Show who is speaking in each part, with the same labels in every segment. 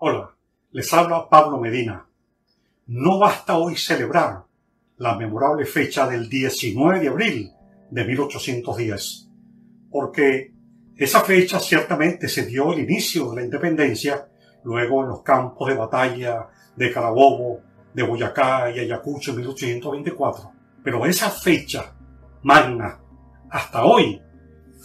Speaker 1: Hola, les habla Pablo Medina. No basta hoy celebrar la memorable fecha del 19 de abril de 1810, porque esa fecha ciertamente se dio el inicio de la independencia, luego en los campos de batalla de Carabobo, de Boyacá y Ayacucho en 1824. Pero esa fecha magna, hasta hoy,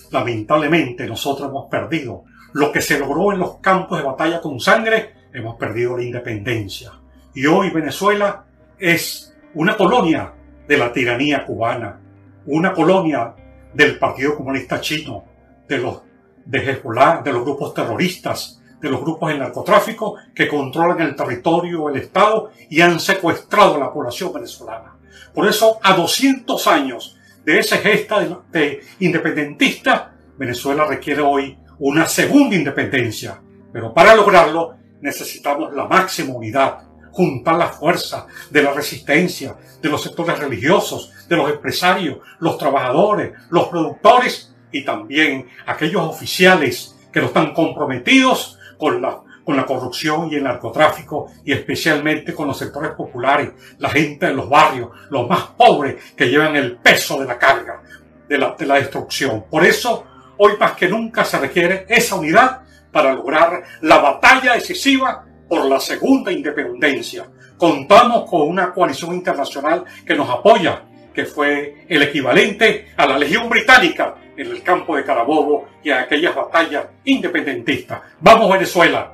Speaker 1: lamentablemente nosotros hemos perdido lo que se logró en los campos de batalla con sangre, hemos perdido la independencia. Y hoy Venezuela es una colonia de la tiranía cubana, una colonia del Partido Comunista Chino, de los de de los grupos terroristas, de los grupos del narcotráfico que controlan el territorio, el Estado y han secuestrado a la población venezolana. Por eso, a 200 años de ese gesta de independentista, Venezuela requiere hoy una segunda independencia. Pero para lograrlo necesitamos la máxima unidad, juntar la fuerza de la resistencia, de los sectores religiosos, de los empresarios, los trabajadores, los productores y también aquellos oficiales que no están comprometidos con la, con la corrupción y el narcotráfico y especialmente con los sectores populares, la gente de los barrios, los más pobres que llevan el peso de la carga de la, de la destrucción. Por eso Hoy más que nunca se requiere esa unidad para lograr la batalla decisiva por la segunda independencia. Contamos con una coalición internacional que nos apoya, que fue el equivalente a la Legión Británica en el campo de Carabobo y a aquellas batallas independentistas. Vamos Venezuela.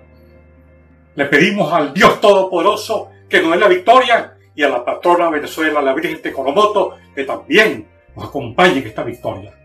Speaker 1: Le pedimos al Dios Todopoderoso que nos dé la victoria y a la patrona Venezuela, la Virgen de Coromoto, que también nos acompañe en esta victoria.